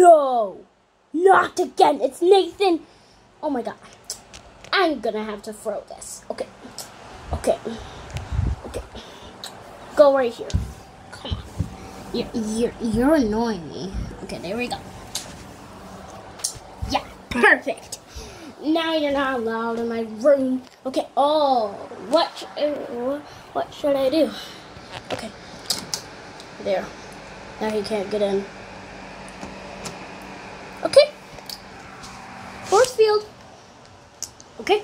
No! No! Not again! It's Nathan! Oh my god. I'm gonna have to throw this. Okay. Okay. Okay. Go right here. Come on. You're, you're, you're annoying me. Okay, there we go. Yeah, perfect. Now you're not allowed in my room. Okay. Oh, what? sh- What should I do? Okay. There. Now he can't get in. Okay. Force field. Okay.